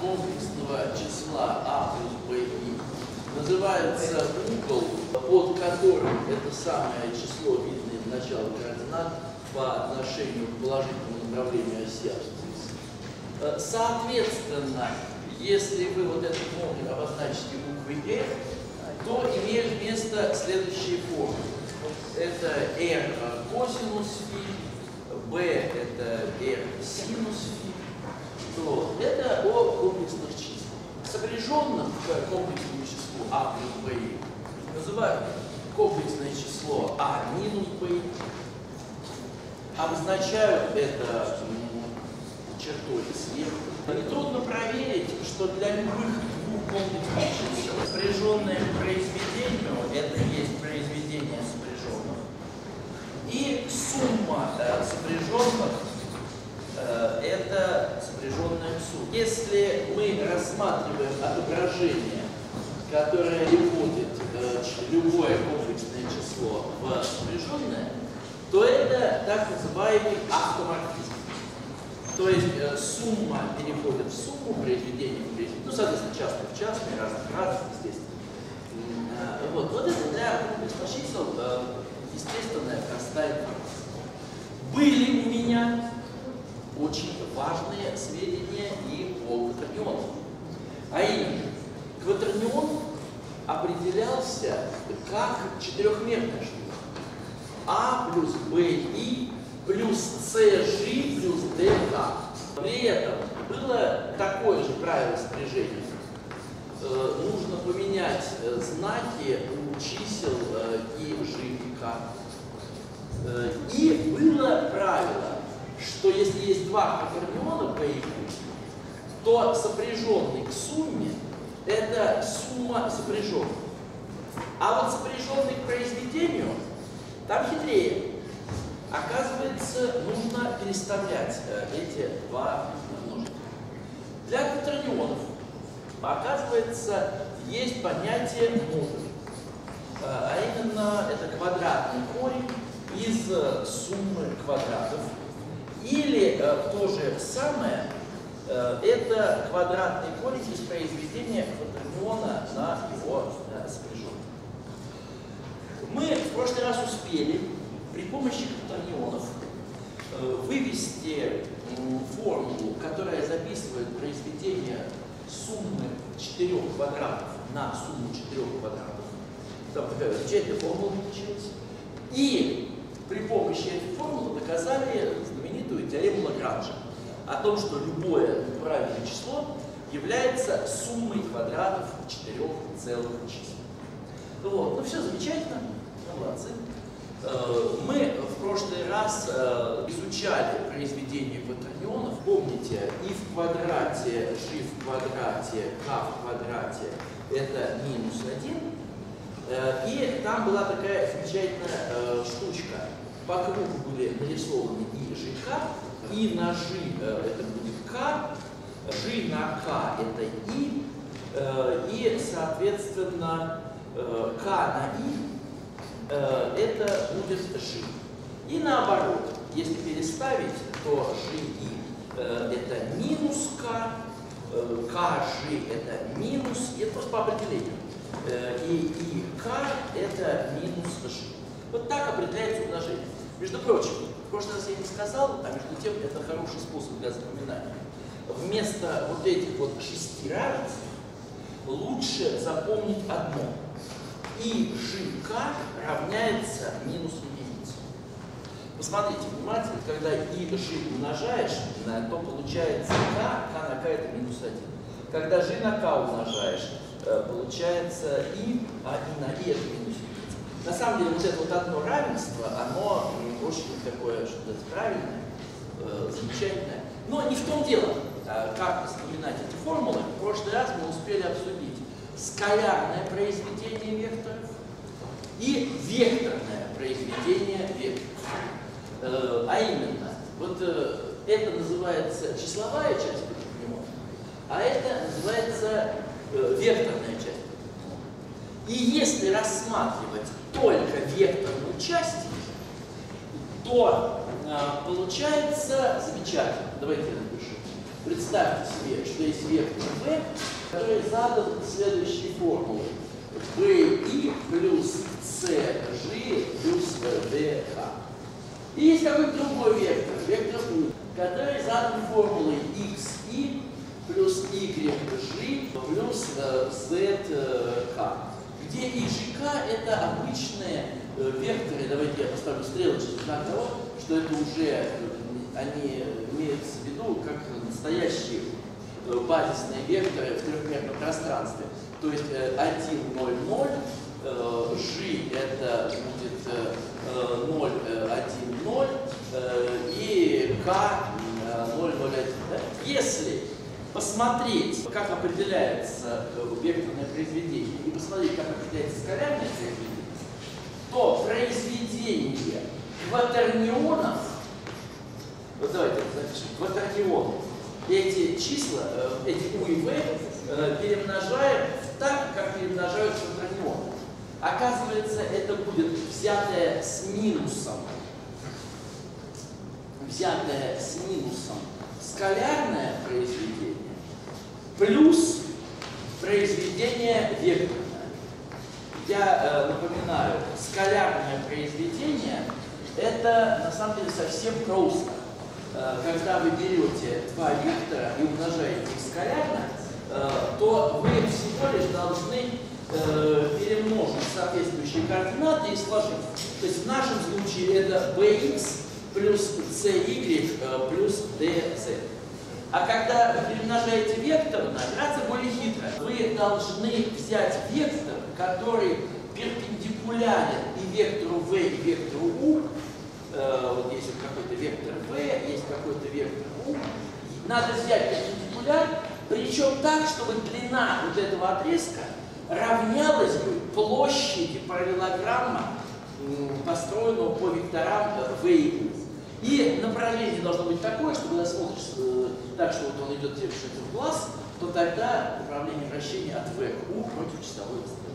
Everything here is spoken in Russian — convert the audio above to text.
комплексного числа а плюс b и называется угол, под которым это самое число видно из начала координат по отношению к положительному направлению оси абсцисс. Э, Соответственно, если вы вот этот модуль обозначите буквой f, то имеют место следующие формы. Это r косинус фи, b это r синус фи, то это. Сопряженным к комплексному числу а плюс b называют комплексное число а минус b, обозначают это чертой сверху. Нетрудно проверить, что для любых двух комплексных чисел сопряженное к произведению это есть произведение сопряженных. И сумма э, сопряженных э, это сопряженная к сумме. Если мы рассматриваем отображение, которое переводит э, любое комплексное число в сопряженное, то это так называемый автоморфизм. То есть э, сумма переходит в сумму, произведение в произведение, ну, соответственно, частное в частное, разное в разное, естественно. Э, Вот, вот это для комплексных чисел э, естественная простая информация. Были у меня очень важные сведения и о кватернионах. А именно, кватернион определялся как четырехмерная штука. А плюс BI плюс CG плюс DK. При этом было такое же правило спряжения. Э, нужно поменять э, знаки у чисел э, и и K. Э, И было правило, что если есть два кватерниона P и то сопряженный к сумме это сумма сопряженных. А вот сопряженный к произведению там хитрее. Оказывается, нужно переставлять э, эти два множителя. Для кватернионов, оказывается, есть понятие модуль. Э, А именно, это квадратный корень из э, суммы квадратов. Или то же самое, это квадратный корень из произведения кватерниона на его э, сопряженный. Мы в прошлый раз успели при помощи кватернионов э, вывести формулу, которая записывает произведение суммы четырех квадратов на сумму четырех квадратов. Там такая замечательная формула получилась. И при помощи этой формулы доказали знаменитую теорему Лагранжа о том, что любое натуральное число является суммой квадратов четырех целых чисел. Вот. Ну все замечательно, ну, молодцы. Э, Мы в прошлый раз э, изучали произведение кватернионов. Помните, и в квадрате, g в квадрате, k в квадрате это минус 1. Э, И там была такая замечательная штучка. По кругу были нарисованы и k, и на g э, это будет k, g на k это i, э, и, соответственно, э, k на э, это будет g. И наоборот, если переставить, то g и это минус k, э, kg это минус, и это просто по определению. И, и k это минус g. Вот так определяется умножение. Между прочим, в прошлый раз я не сказал, а между тем это хороший способ для запоминания. Вместо вот этих вот шести равенств лучше запомнить одно. И ЖК равняется минус единице. Посмотрите внимательно, когда и Ж умножаешь, то получается К, К на К это минус 1. Когда Ж на К умножаешь, э, получается И, а И на И это. На самом деле вот это вот одно равенство, оно очень такое, что сказать, правильное, э, замечательное. Но не в том дело, а, как вспоминать эти формулы. В прошлый раз мы успели обсудить скалярное произведение векторов и векторное произведение векторов. Э, А именно, вот э, это называется числовая часть а это называется э, векторная часть. И если рассматривать только векторную часть, то э, получается замечательно. Давайте я напишу. Представьте себе, что есть вектор v, который задан следующей формулой. vi плюс cg плюс dh. И есть какой-то другой вектор, вектор u, который задан формулой xi плюс yg плюс zk, где и gk это обычные э, векторы, давайте я поставлю стрелочку знак того, что это уже они имеются в виду как настоящие э, базисные векторы в трехмерном пространстве. То есть 1, 0, 0, G это будет 0, 1, 0 и K 0, 0, 1. Если посмотреть, как определяется э, векторное произведение, и посмотреть, как определяется скалярное произведение, то произведение кватернионов вот давайте запишем. Квадратион. Эти числа, э, эти u и v э, перемножаем так, как перемножают квадратион. Оказывается, это будет взятое с минусом. Взятое с минусом скалярное произведение плюс произведение векторное. Я э, напоминаю, скалярное произведение это на самом деле совсем просто. Э, когда вы берете два вектора и умножаете их скалярно, э, то вы всего лишь должны э, перемножить соответствующие координаты и сложить. То есть в нашем случае это bx плюс cy плюс dz. А когда вы перемножаете векторно, операция более хитрая. Вы должны взять вектор, который перпендикулярен и вектору v, и вектору u, э, вот есть вот какой-то вектор v, есть какой-то вектор u, надо взять перпендикуляр, причем так, чтобы длина вот этого отрезка равнялась бы площади параллелограмма, построенного по векторам v и направление должно быть такое, что когда смотришь э, так, что вот он идет тебе в глаз, то тогда направление вращения от v к u против часовой стрелки.